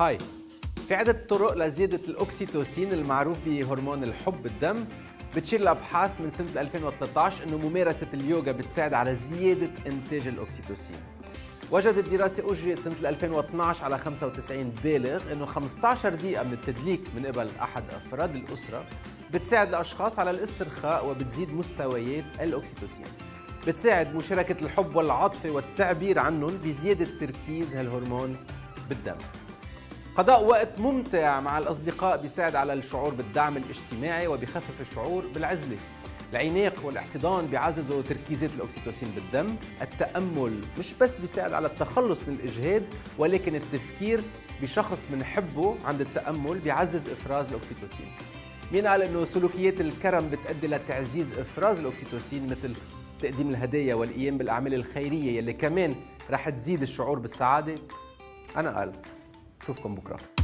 هاي. في عدة طرق لزيادة الأكسيتوسين المعروف بهرمون الحب بالدم بتشير الأبحاث من سنة 2013 أنه ممارسة اليوغا بتساعد على زيادة إنتاج الأكسيتوسين. وجدت دراسة أجريت سنة 2012 على 95 بالغ أنه 15 دقيقة من التدليك من قبل أحد أفراد الأسرة بتساعد الأشخاص على الاسترخاء وبتزيد مستويات الأكسيتوسين. بتساعد مشاركة الحب والعاطفة والتعبير عنهم بزيادة تركيز هالهرمون بالدم. قضاء وقت ممتع مع الأصدقاء بيساعد على الشعور بالدعم الاجتماعي وبيخفف الشعور بالعزلة. العناق والاحتضان بيعززوا تركيزات الأكسيتوسين بالدم. التأمل مش بس بيساعد على التخلص من الإجهاد ولكن التفكير بشخص بنحبه عند التأمل بيعزز إفراز الأكسيتوسين مين قال إنه سلوكيات الكرم بتؤدي لتعزيز إفراز الاكسيتوسين مثل تقديم الهدايا والقيام بالأعمال الخيرية يلي كمان رح تزيد الشعور بالسعادة؟ أنا قال. szafszówką Bukra.